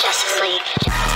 Justice League.